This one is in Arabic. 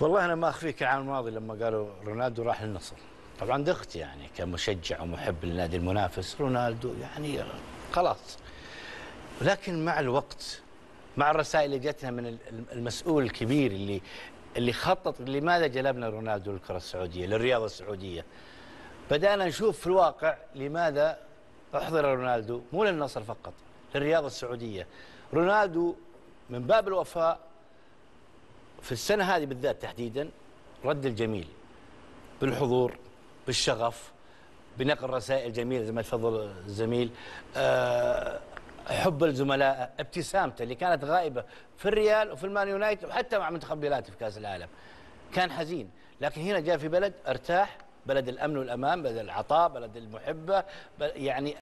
والله أنا ما أخفيك العام الماضي لما قالوا رونالدو راح للنصر. طبعا دخت يعني كمشجع ومحب للنادي المنافس. رونالدو يعني خلاص. لكن مع الوقت مع الرسائل اللي جتنا من المسؤول الكبير اللي اللي خطط لماذا جلبنا رونالدو للكرة السعودية للرياضة السعودية. بدأنا نشوف في الواقع لماذا أحضر رونالدو. مو للنصر فقط للرياضة السعودية. رونالدو من باب الوفاء في السنة هذه بالذات تحديدا رد الجميل بالحضور بالشغف بنقل رسائل جميلة زي ما تفضل الزميل. أه حب الزملاء ابتسامته اللي كانت غائبة في الريال وفي المان يونايتد وحتى مع منتخب في كأس العالم. كان حزين لكن هنا جاء في بلد أرتاح بلد الأمن والأمان بلد العطاء بلد المحبة يعني